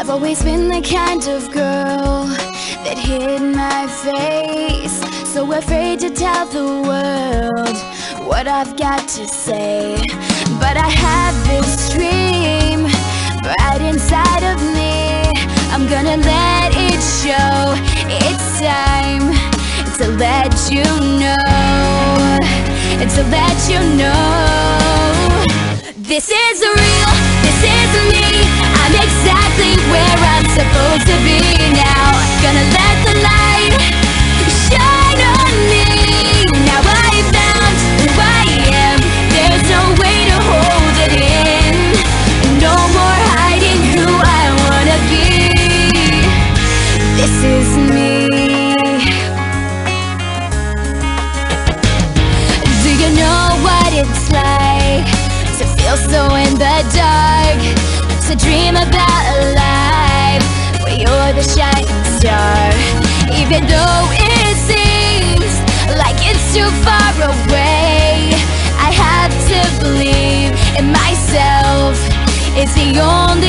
I've always been the kind of girl that hid my face So afraid to tell the world what I've got to say. But I have this dream right inside of me. I'm gonna let it show It's time to let you know To let you know. This is real, supposed to be now. Gonna let the light shine on me. Now I found who I am. There's no way to hold it in. No more hiding who I wanna be. This is me. Do you know what it's like To feel so in the dark? To dream about a life The shining star Even though it seems Like it's too far away I have to believe in myself. It's the only